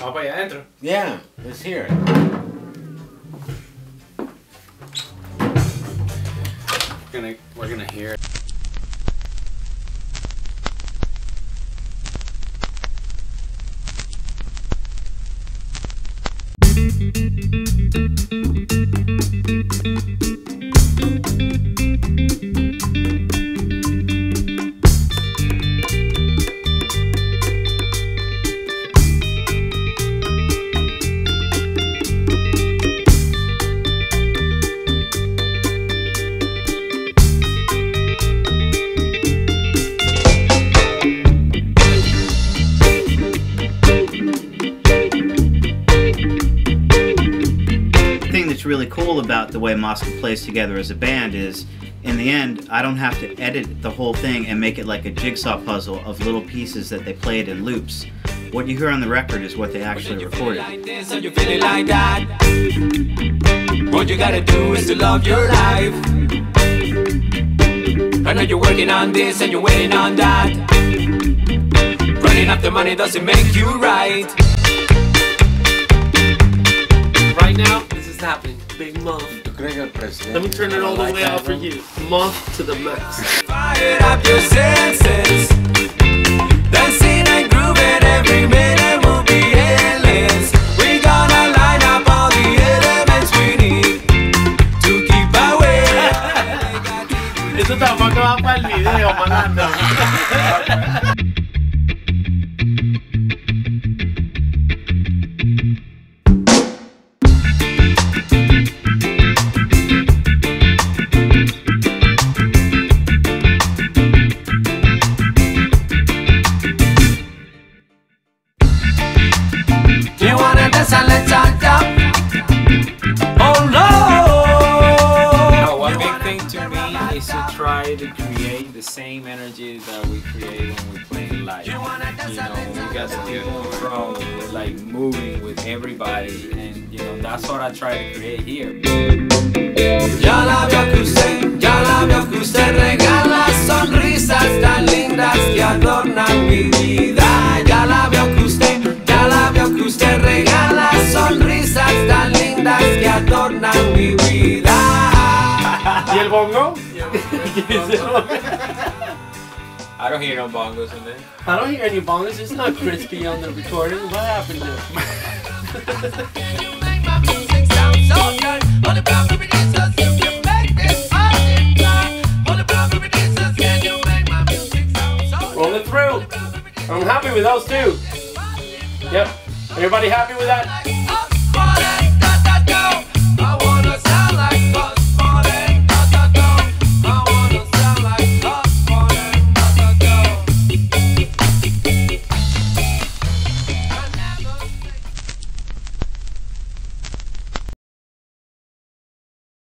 Vamos para allá adentro. Yeah, let's hear it. We're gonna, we're gonna hear it. Really cool about the way Moska plays together as a band is, in the end, I don't have to edit the whole thing and make it like a jigsaw puzzle of little pieces that they played in loops. What you hear on the record is what they actually recorded. like this you feeling like. What you gotta do is to love your life. I know you're working on this and you're waiting on that. Running after money doesn't make you right. Right now, this is happening. Big month. ¿Tú crees que el presidente Let me turn it all the way that, out for you. Month to the max. Fire up your senses. Dancing and grooving every minute will be endless. We gonna line up all the elements we need to keep away. Esto tampoco va para el video, malandro. Thing to me is to try to create the same energy that we create when we play live. You know, we got people front, we're like moving with everybody, and you know that's what I try to create here. ¿Y el bongo? I don't hear no bongos in there. I don't hear any bongos. It's not crispy on the recording. What happened? Roll it through. I'm happy with those two. Yep. Everybody happy with that?